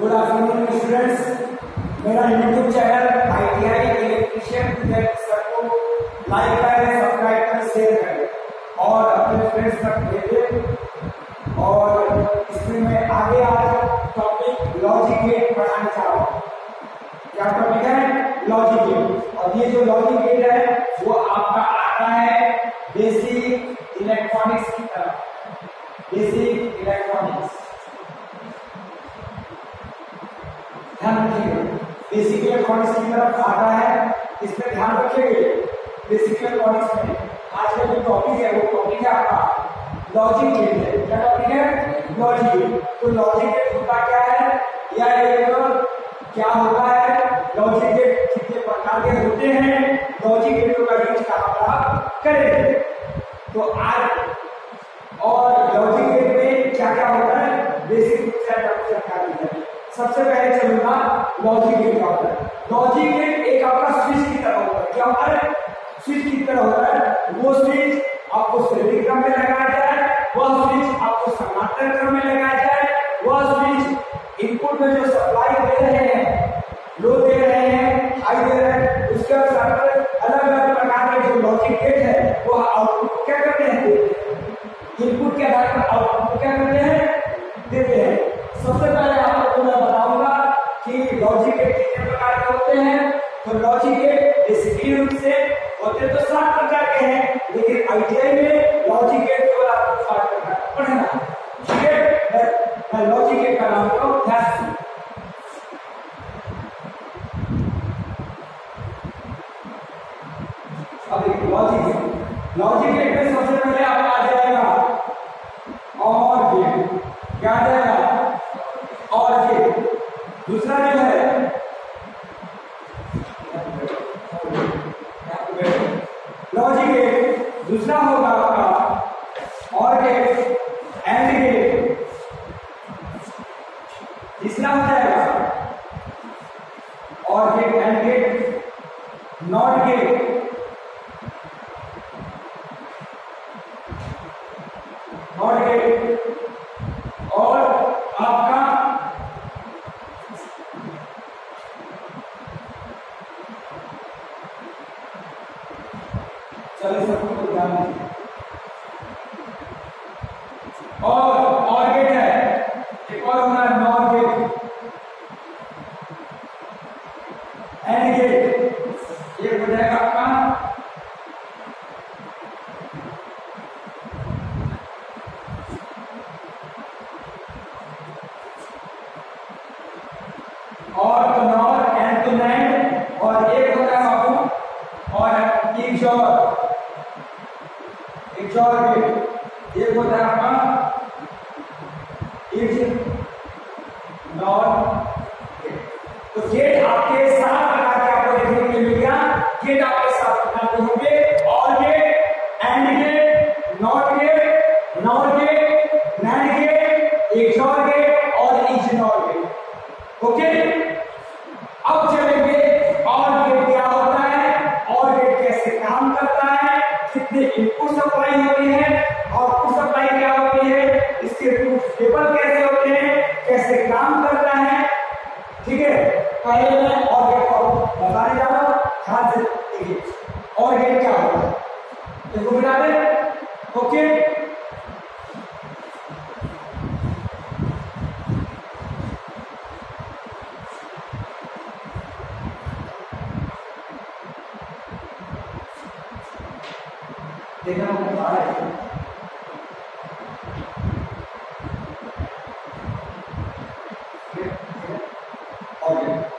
Good afternoon students मेरा YouTube channel ITI electrician सबको like करें सब्सक्राइब करें शेयर करें। और अपने फ्रेंड्स तक भेजें। और इसमें मैं आगे आज टॉपिक लॉजिक गेट पढ़ाने जा रहा हूँ। क्या टॉपिक है? लॉजिक गेट और ये जो लॉजिक गेट है, वो आपका आता है बेसिक इलेक्ट्रॉनिक्स की तरफ़। बेसिक इलेक्ट्रॉनिक्स ध्यान रखिएगा। बेसिक इलेक्ट्रॉनिक्स की तरफ़ आता है इसमें ध्यान रखिएगा। बेसिक इलेक्ट्रॉनिक्स में आज का जो टॉपिक है, वो टॉपिक है आपका लॉजिक गेट है क्या टॉपिक है? लॉजिक तो लॉजिक गेट होता क्या है? या ये क्या होता है? लॉजिक गेट कितने प्रकार के होते हैं? लॉजिक गेटों का यूज़ कहाँ पर आप करेंगे। तो आज, और लॉजिक गेट में क्या क्या होता है? बेसिक रूप से आपको चर्चा की जाएगी। सबसे पहले चलूँगा लॉजिक गेट क्या होता है। लॉजिक एक आपका स्विच की तरह होता है। क्या होता है? स्विच की तरह होता है। वो स्विच आपको श्रेणी क्रम में लगाया जाए, वह स्विच आपको समांतर क्रम में लगाया जाए, वह स्विच इनपुट में जो सप्लाई दे रहे हैं लो दे रहे हैं हाई दे रहे हैं, उसके अनुसार अलग अलग प्रकार के जो लॉजिक गेट है वो आउटपुट तो लॉजिक गेट बेसिकली रूप से होते तो सात प्रकार के हैं लेकिन आईटीआई में लॉजिक गेट केवल आपको सात प्रकार पढ़ना ठीक है मैं लॉजिक गेट का नाम को ध्यान से अब लॉजिक गेट लॉजिक गेट में सबसे पहले आपका आ जाएगा और गेट क्या आ जाएगा और गेट दूसरा जो है लॉजिक गेट दूसरा होगा आपका। और गेट एंड गेट तीसरा हो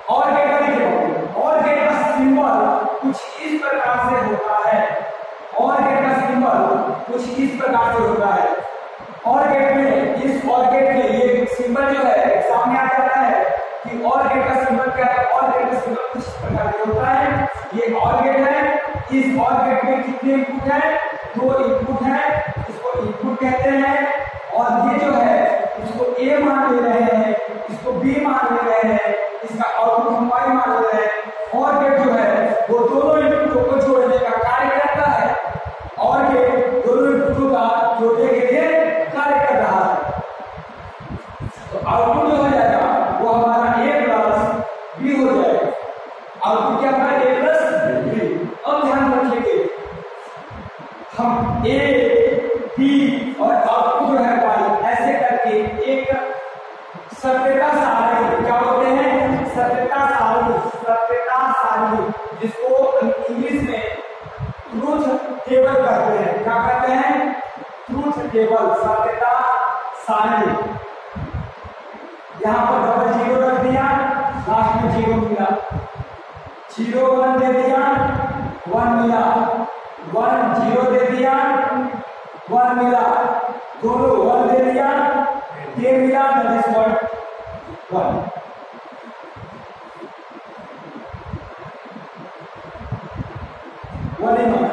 और गेट का देखिए और गेट का सिंबल कुछ इस प्रकार से होता है। और गेट का सिंबल कुछ इस प्रकार से होता है। और गेट में इस और गेट में ये सिंबल जो है, सामने आ जाता है कि और गेट का सिंबल क्या है? और गेट का सिंबल कुछ प्रकार से होता है। ये और गेट है। इस और गेट में कितने इनपुट है? दो इनपुट है। इसको इनपुट कहते हैं। और ये जो है, इसको ए मान ले रहे हैं। इसको बी मान ले रहे हैं। इसका आउटपुट हम वाई मान ले रहे हैं not that is What? 1. One one.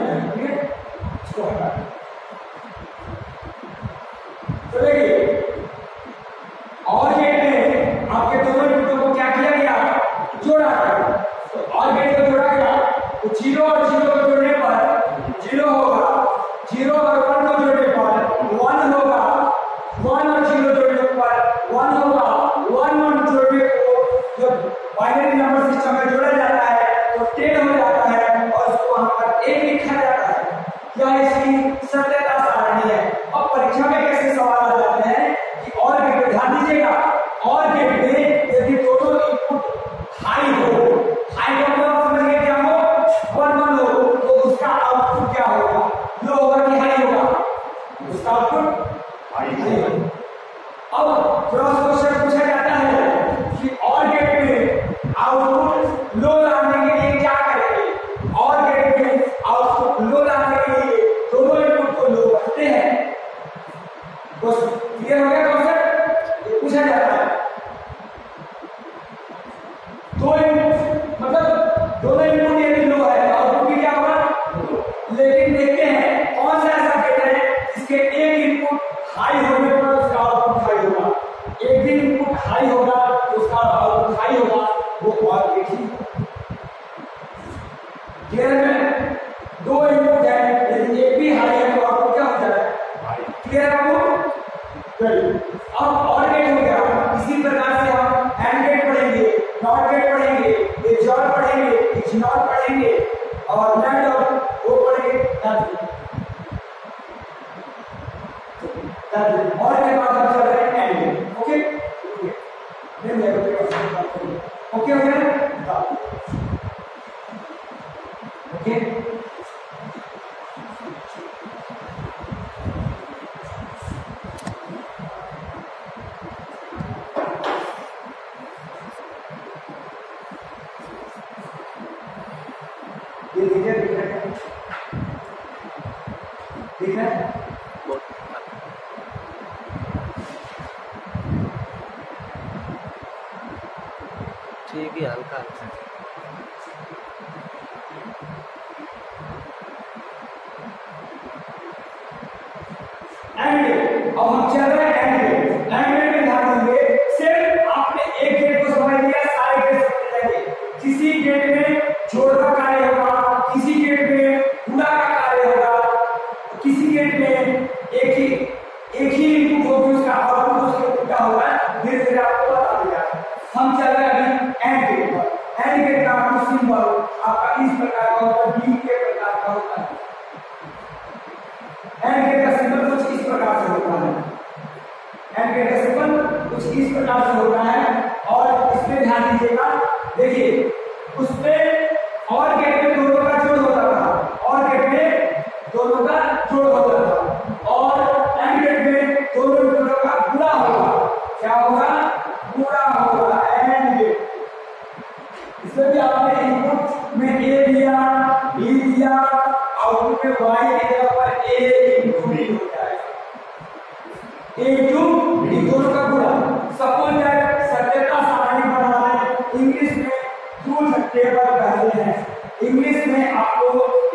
High होने पर उसका आउटपुट हाई होगा। एक भी इनपुट हाई होगा तो उसका आउटपुट हाई होगा, वो और एक में दो इनपुट ये दिख रहा है? दिख रहा है? दिया बी दिया और उनके वाई की जगह पर ए इंटू बी हो जाएगा ए इंटू बी दोनों का गुणा। सपोज़ दैट सत्यता सारणी बना है। इंग्लिश में ट्रूथ टेबल कहते हैं। इंग्लिश में आपको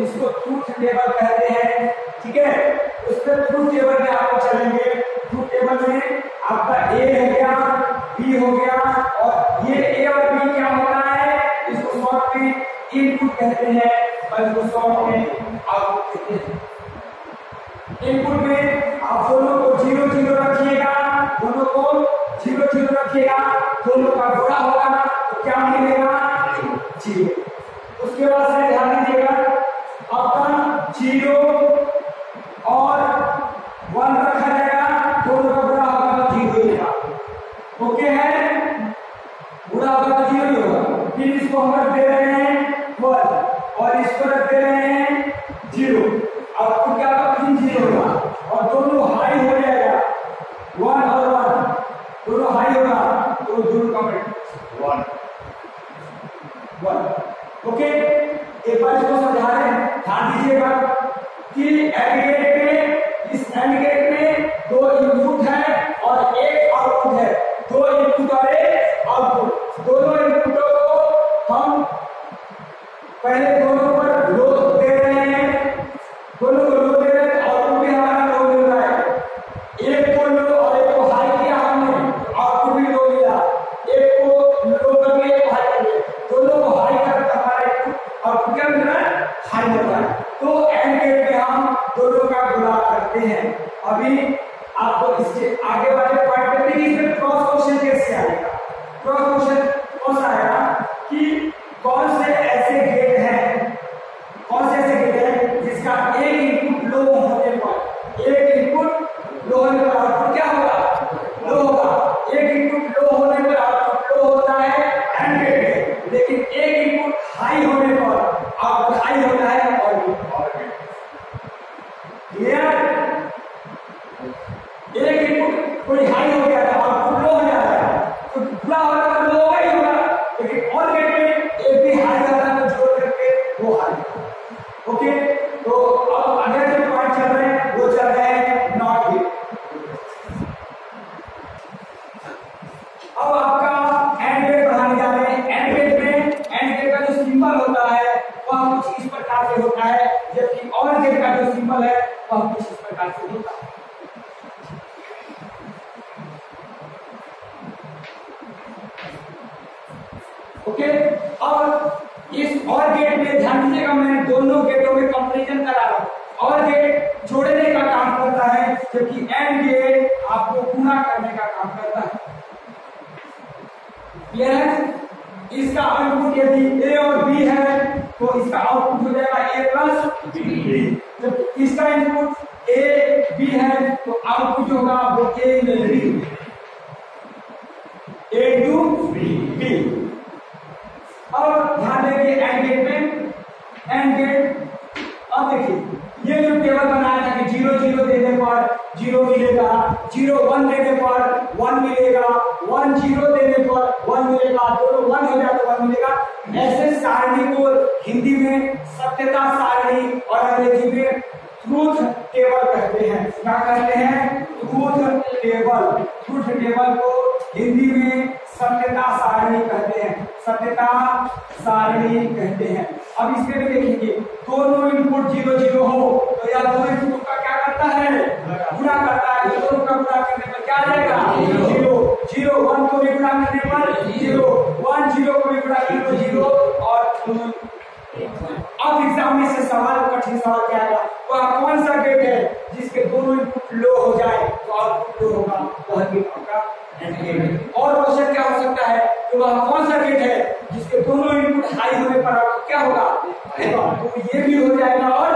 इसको ट्रूथ टेबल कहते हैं। ठीक है? उस पर ट्रूथ टेबल में आप चलेंगे। ट्रूथ टेबल में आपका ए हो गया बी हो गया, और ये ए और बी क्या होता है? इसको शॉर्ट में इनपुट कहते हैं माइक्रोसॉफ्ट में आउटपुट कहते हैं। इनपुट में आप दोनों को ज़ीरो ज़ीरो रखिएगा, दोनों को ज़ीरो ज़ीरो रखिएगा। दोनों का गुणा होगा तो क्या मिलेगा? ज़ीरो। उसके बाद से ओके? अब इस और गेट में ध्यान दीजिएगा, मैं दोनों गेटों में कंपेरिजन करा रहा हूँ। और गेट जोड़ने का काम करता है, जबकि एंड गेट आपको पूरा करने का काम करता है। क्लियर है? इसका आउटपुट यदि ए और बी है तो इसका आउटपुट हो जाएगा ए प्लस बी जब इसका इनपुट ए बी है तो आउटपुट होगा वो A B A two B अब ध्यान देखिए एंड गेट में एंड गेट अब देखिए, ये जो टेबल बनाया था कि ज़ीरो ज़ीरो देने पर ज़ीरो मिलेगा ज़ीरो वन देने पर वन मिलेगा वन ज़ीरो देने पर वन मिलेगा, दोनों वन हो जाए तो वन मिलेगा। ऐसे सारणी को हिंदी में सत्यता सारणी और अंग्रेज़ी में ट्रूथ टेबल कहते हैं। क्या कहते हैं? ट्रूथ टेबल ट्रूथ टेबल को हिंदी में सत्यता सारणी कहते हैं। सत्यता सारणी कहते हैं। अब इसमें भी देखेंगे दोनों इनपुट ज़ीरो ज़ीरो हो तो यह दोनों इनपुट का क्या करता है? गुणा करता है। दोनों का गुणा करने पर क्या जाएगा? ज़ीरो। ज़ीरो। वन को भी गुणा करने पर ज़ीरो। वन ज़ीरो को भी गुणा करने पर ज़ीरो। और अब एग्ज़ाम में से सवाल कठिन सवाल क्या आएगा? वह कौन सा गेट है जिसके दोनों इनपुट लो हो जाए तो आउटपुट लो होगा? वह गेट आपका AND गेट है और क्वेश्चन क्या हो सकता है कि वह कौन सा गेट है जिसके दोनों इनपुट हाई होने पर आउटपुट क्या होगा होगा तो ये भी हो जाएगा और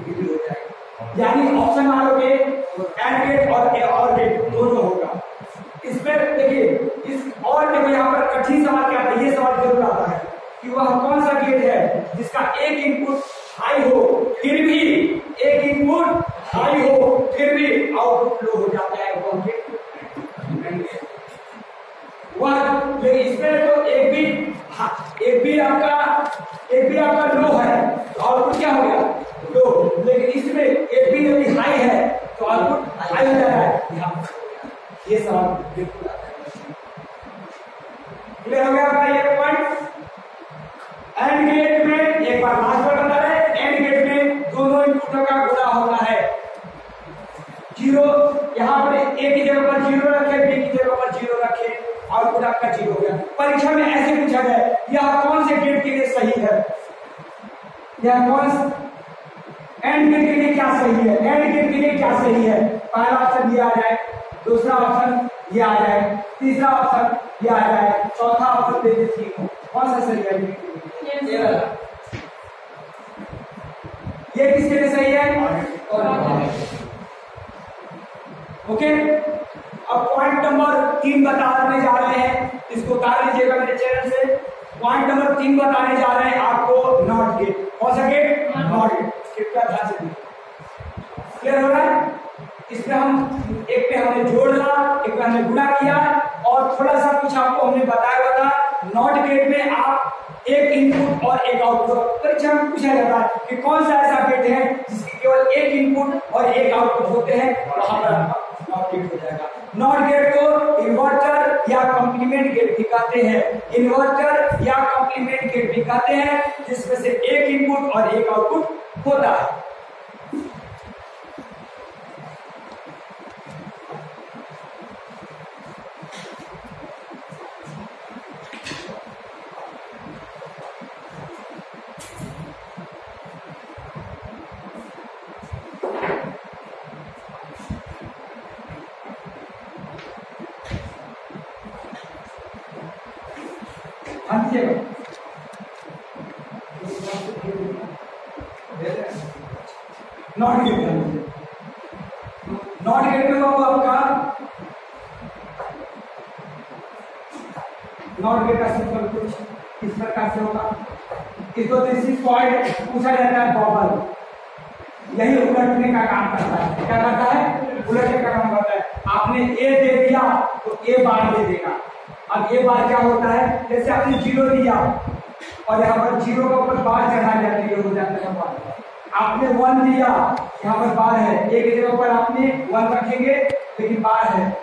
ये भी हो जाएगा यानी ऑप्शन मारोगे एंड गेट और ए और गेट दोनों होगा इसमें देखिए इस और देखो यहाँ पर कठिन सवाल क्या आता है ये सवाल ज़रूर आता है कि वह कौन सा गेट है जिसका एक इनपुट हाई हो फिर भी एक इनपुट हाई हो फिर भी आउटपुट लो हो जाता है वह गेट वह लेकिन इसमें तो एक भी हाँ, एक भी आपका एक भी आपका लो है तो आउटपुट क्या हो गया लो लेकिन इसमें एक भी यदि हाई है तो आउटपुट हाई हो जा रहा है यहाँ पर। ये सवाल बिल्कुल आता है क्लियर हो गया आपका ये पॉइंट एंड गेट में एक बार लास्ट बार बता रहे एंड गेट में दोनों इनपुटों का गुणा होना है ज़ीरो यहाँ पर ए की जगह पर ज़ीरो रखे बी की जगह पर ज़ीरो रखे आउटपुट आपका ज़ीरो हो गया परीक्षा में ऐसे पूछा जाए यह कौन से गेट के लिए सही है यह कौन एंड गेट के लिए क्या सही है एंड गेट के लिए क्या सही है पहला ऑप्शन ये आ जाए दूसरा ऑप्शन ये आ जाए तीसरा ऑप्शन ये आ जाए चौथा ऑप्शन दे ठीक हो कौन सा सही है ये वाला। ये किसके लिए सही है? ओके अब पॉइंट नंबर तीन बताने जा रहे हैं। इसको उतार लीजिएगा मेरे चैनल से। पॉइंट नंबर तीन बताने जा रहे हैं आपको नॉट गेट कौन सा गेट नॉट गेट कृपया ध्यान से क्लियर हो रहा है? इसमें हम, एक पे हमने जोड़ जोड़ा, एक पे हमने गुणा किया और थोड़ा सा कुछ आपको हमने बताया था। नॉट गेट में आप एक इनपुट और एक आउटपुट परीक्षा में पूछा जाता है कि कौन सा ऐसा गेट है जिसके केवल एक इनपुट और एक आउटपुट होते हैं वहाँ पर आपका नॉट गेट हो जाएगा। नॉट गेट को इन्वर्टर या कॉम्प्लीमेंट गेट भी कहते हैं। इन्वर्टर या कॉम्प्लीमेंट गेट भी कहते हैं, जिसमें से एक इनपुट और एक आउटपुट होता है हाँ दीजिएगा नॉट गेट नॉट गेट में बाबू आपका नॉट गेट का सिंपल कुछ इस प्रकार से होगा। इसको तीसरी पॉइंट पूछा जाता है बॉबल यही उलटने का काम करता है। क्या करता है? उलटने का काम करता है। आपने ए दे दिया तो ए बार दे देगा। अब ये बार क्या होता है? जैसे आपने ज़ीरो दिया, और यहाँ पर ज़ीरो के ऊपर बार चढ़ा जाती है हो जाता है बार आपने वन दिया, यहाँ पर बार है। एक जगह पर आपने वन रखेंगे, लेकिन बार है।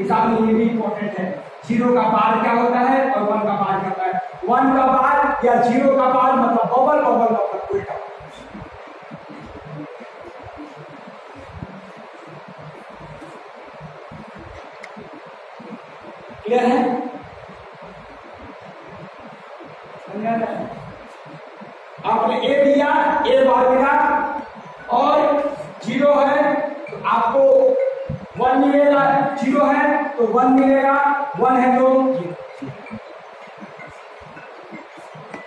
इंपॉर्टेंट है। ज़ीरो का बार क्या होता है? और वन का बार क्या वन का बार या ज़ीरो का बार मतलब बबल बबल मतलब उल्टा क्लियर है? आपने ए दिया ए बार दिया और ज़ीरो है तो आपको वन मिलेगा ज़ीरो है तो वन मिलेगा वन है तो ज़ीरो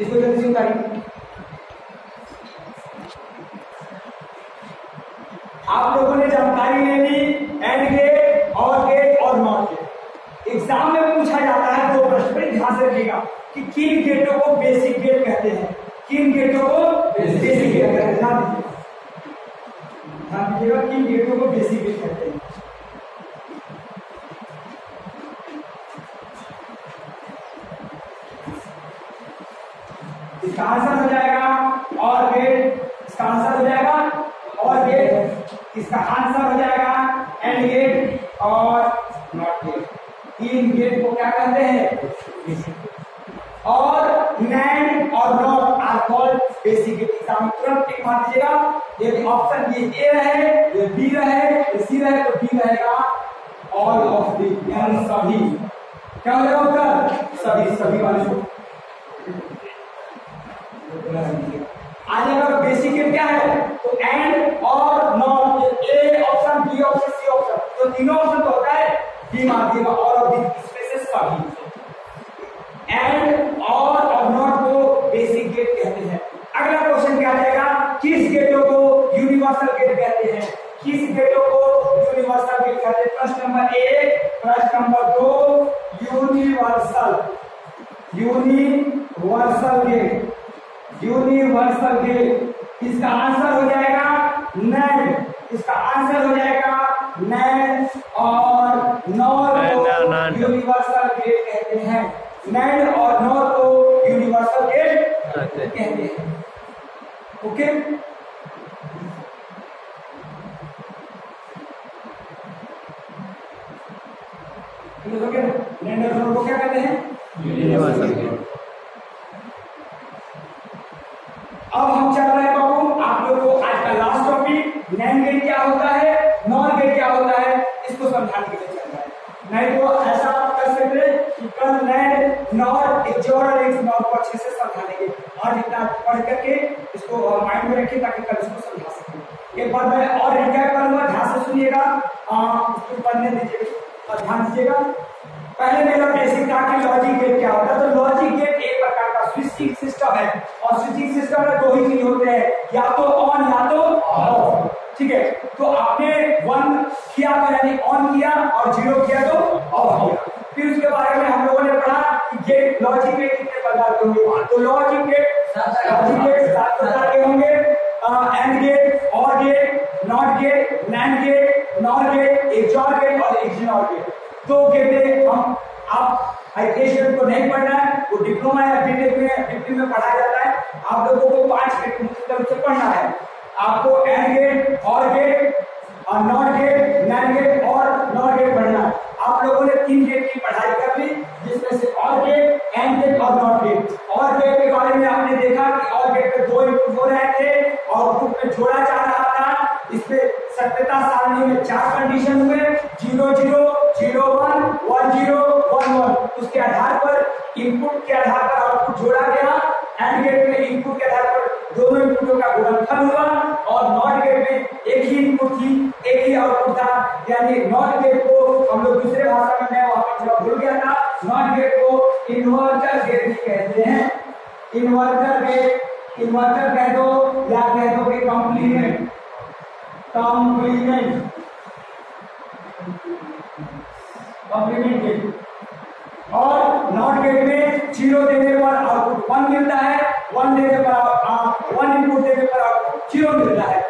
इसको जल्दी से उतारिए। आप लोगों ने जानकारी ले ली एंड गेट और गेट और नॉट गेट एग्ज़ाम में पूछा जाता है दो प्रश्न पर ध्यान से रखिएगा कि किन गेटों को बेसिक गेट कहते हैं। किन गेटों को बेसिक गेट कहते हैं? ध्यान दीजिएगा। किन गेटों को बेसिक गेट कहते हैं? इसका आंसर हो जाएगा और गेट इसका आंसर हो जाएगा और गेट इसका आंसर हो जाएगा एंड गेट और नॉट गेट। तीन गेट को क्या कहते हैं? और नैंड और not are called basic gate exam तुरंत टिक मार दीजिएगा। यदि ऑप्शन ये ए रहे, ये बी रहे, ये सी रहे तो बी रहेगा ऑल ऑफ़ दी यानी सभी। क्या हो जाएगा उत्तर सभी सभी वाले को बेसिक गेट क्या है? तो एंड और not A option B option C option तो तीनों ऑप्शन तो होता है बी मार दिएगा और ऑफ़ दी इसमें से सभी एंड और और नॉट को बेसिक गेट कहते हैं। अगला क्वेश्चन क्या जाएगा किस गेटों को यूनिवर्सल गेट कहते हैं? किस गेटों को यूनिवर्सल गेट कहते हैं? प्रश्न नंबर एक, प्रश्न नंबर दो universal universal gate universal gate इसका आंसर हो जाएगा नैंड इसका आंसर हो जाएगा नैंड और नॉर को यूनिवर्सल गेट कहते हैं। नैंड और नॉर को यूनिवर्सल गेट कहते हैं। ओके? और नॉर को क्या कहते हैं? यूनिवर्सल गेट अब हम चल रहे हैं बाबू आप लोगों को आज का लास्ट टॉपिक नैन गेट क्या होता है नॉन गेट क्या होता है इसको समझाने के लिए चल रहा है नहीं तो ऐसा आप कर सकते कि कल नैन नॉर एक जोड़ और एक नॉर को अच्छे से समझा देंगे और इतना पढ़ करके इसको माइंड में रखिए ताकि कल इसको समझा सकें एक बार मैं और रिकैप करूँगा ध्यान से सुनिएगा उसको पढ़ने दीजिए दीजिएगा पहले मेरा बेसिक था कि लॉजिक गेट क्या होता है। तो लॉजिक गेट एक प्रकार का स्विचिंग सिस्टम है। और स्विचिंग सिस्टम में दो ही चीज़ होते हैं। या तो ऑन या तो ऑफ़ ठीक है? तो आपने वन किया तो यानी ऑन किया और ज़ीरो किया तो ऑफ़ किया। फिर उसके बारे में हम लोगों ने पढ़ा कि गेट लॉजिक गेट कितने प्रकार के होंगे। तो लॉजिक गेट लॉजिक गेट सात प्रकार के होंगे। एंड गेट और gate not gate nand gate sure gate और एक गेट दो गेट हम, आप आईटीएस को नहीं पढ़ना है, वो डिप्लोमा या बीटेक में डिग्री में पढ़ाया जाता है। आप लोगों को पाँच गेट रूप से पढ़ना है। आपको एंड गेट और गेट और नॉट गेट नैन गेट और नॉट गेट पढ़ना है। आप लोगों ने तीन गेट की पढ़ाई कर ली, जिसमें से और गेट एंड गेट और नॉट गेट और गेट के बारे में आपने देखा कि और गेट में दो इनपुट हो रहे थे, और आउटपुट में जोड़ा जा रहा था। इसमें सत्यता सारणी में चार कंडीशन हुए zero zero zero one one zero one one उसके आधार पर इनपुट के आधार पर आउटपुट जोड़ा गया। एंड गेट में इनपुट के आधार पर दोनों इनपुटों का गुणनफल हुआ और नॉट गेट में एक ही इनपुट थी, एक ही आउटपुट था। यानी नॉट गेट को हम लोग दूसरे भाषा में मैं वहाँ थोड़ा भूल गया था। नॉट गेट को इन्वर्टर गेट भी कहते हैं। इन्वर्टर गेट इन्वर्टर कह दो या कह दो कि कॉम्प्लीमेंट कॉम्प्लीमेंट कॉम्प्लीमेंट गेट और नॉट गेट में ज़ीरो देने पर आउटपुट वन मिलता है वन देने पर वन इनपुट देने पर आउटपुट ज़ीरो मिलता है।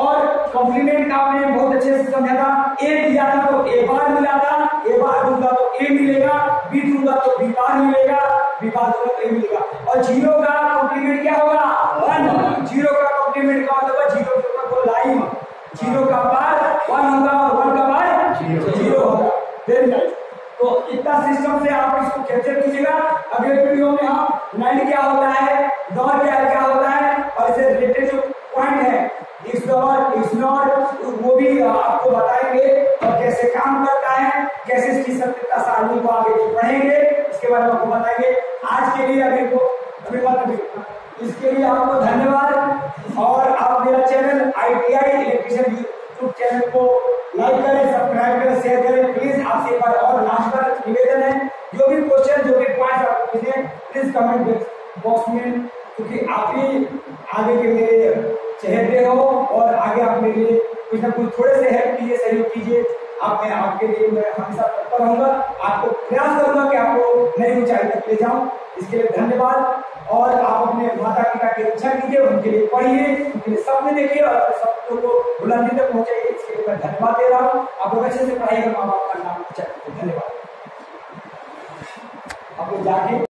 और कॉम्प्लीमेंट का आपने बहुत अच्छे से समझा था ए दिया था तो ए बार मिला था ए बार दूँगा तो ए मिलेगा बी दूँगा तो बी बार मिलेगा बी बार दूँगा तो ए मिलेगा। और ज़ीरो का कॉम्प्लीमेंट क्या होगा? वन ज़ीरो का कॉम्प्लीमेंट का मतलब ज़ीरो लाइन ज़ीरो का बार वन होगा और वन का बार ज़ीरो होगा वेरी नाइस तो इतना सिस्टम से आप इसको कैप्चर कीजिएगा। अगले वीडियो में हम नाइन क्या होता है नॉट क्या क्या होता है, और इसे रिलेटेड जो पॉइंट है इस नॉट इस नॉट वो भी आपको बताएँगे, और कैसे काम करता है, कैसे इसकी सत्यता सारणी को आगे पढ़ेंगे इसके बारे में आपको बताएँगे। आज के लिए अभी को, अभी बात इसके लिए आपको धन्यवाद, और आप मेरा channel I electrician YouTube channel को लाइक करें सब्सक्राइब करें शेयर करें। निवेदन है जो भी क्वेश्चन जो भी पॉइंट आपको पूछे प्लीज़ कमेंट बॉक्स में, क्योंकि आप ही आगे के मेरे चहेते हो और आगे आप मेरे लिए कुछ ना कुछ थोड़े से हेल्प कीजिए सहयोग कीजिए। आप मैं आपके लिए, मैं हमेशा तत्पर रहूँगा। आपको प्रयास करूँगा कि आपको नई ऊंचाई तक ले जाऊँ। इसके लिए धन्यवाद। और आप अपने माता पिता की रक्षा कीजिए, उनके लिए पढ़िए, उनके लिए सपने देखिए और अपने सपनों को बुलंदी तक पहुंचाइए। इसके लिए मैं धन्यवाद दे रहा हूँ। आप लोग अच्छे से पढ़ाइएगा माँ बाप का नाम धन्यवाद। आप लोग जाके